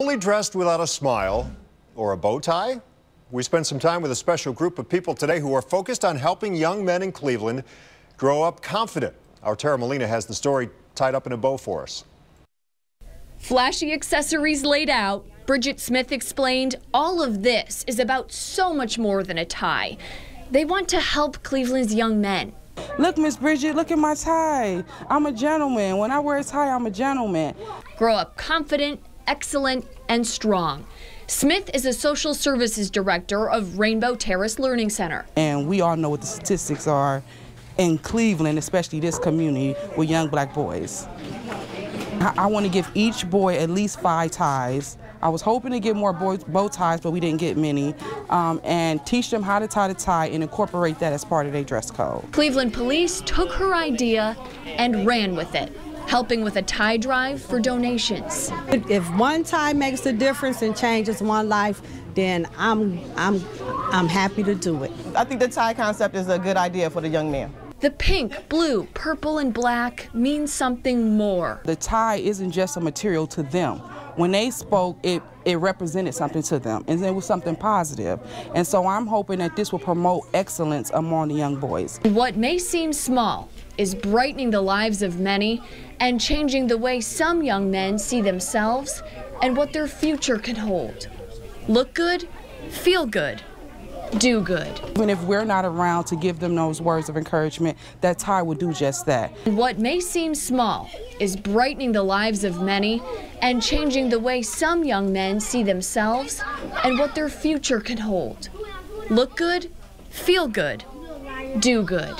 Fully dressed without a smile or a bow tie? We spent some time with a special group of people today who are focused on helping young men in Cleveland grow up confident. Our Tara Molina has the story tied up in a bow for us. Flashy accessories laid out, Bridget Smith explained all of this is about so much more than a tie. They want to help Cleveland's young men. Look, Miss Bridget, look at my tie. I'm a gentleman. When I wear a tie, I'm a gentleman. Grow up confident, excellent, and strong. Smith is a social services director of Rainbow Terrace Learning Center. And we all know what the statistics are in Cleveland, especially this community with young black boys. I, I want to give each boy at least five ties. I was hoping to get more boys, bow ties, but we didn't get many, um, and teach them how to tie the tie and incorporate that as part of their dress code. Cleveland police took her idea and ran with it helping with a tie drive for donations. If one tie makes a difference and changes one life, then I'm, I'm, I'm happy to do it. I think the tie concept is a good idea for the young man. The pink, blue, purple, and black means something more. The tie isn't just a material to them. When they spoke, it, it represented something to them, and it was something positive. And so I'm hoping that this will promote excellence among the young boys. What may seem small is brightening the lives of many and changing the way some young men see themselves and what their future can hold. Look good, feel good, do good. Even if we're not around to give them those words of encouragement, that tie will do just that. What may seem small is brightening the lives of many and changing the way some young men see themselves and what their future can hold. Look good, feel good, do good.